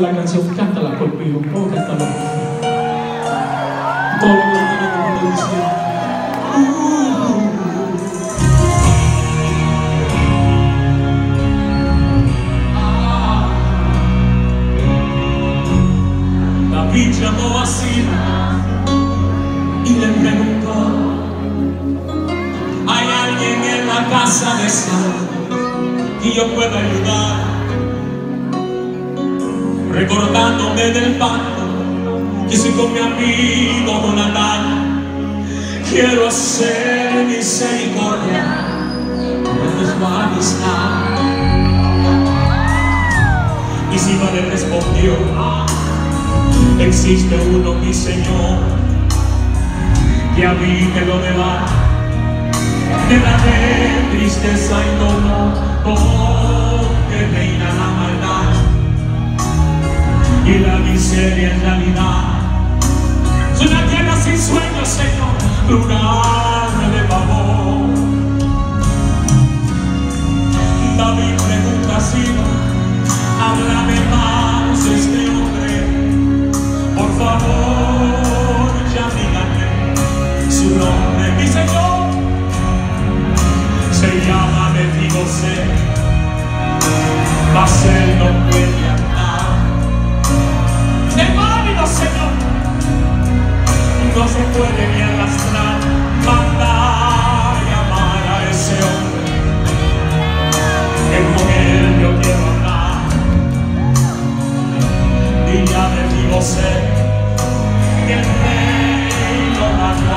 la canción, cántala conmigo. Oh, cántala. Todo lo que. David llamó a Sila y le preguntó, ¿hay alguien en la casa de Saúl que yo pueda ayudar? Recordándome del pacto que hice con mi amigo Jonatán, quiero hacer misericordia con tu amistad. Y Siba le respondió, existe uno mi Señor, que habite lo demás, que la de tristeza y dolor, en realidad. Es una tierra sin sueños, Señor, lugar de favor. David pregunta háblame más de este hombre, por favor, ya dígame su nombre, mi Señor, se llama Mefibosé, mas El rey lo mandó a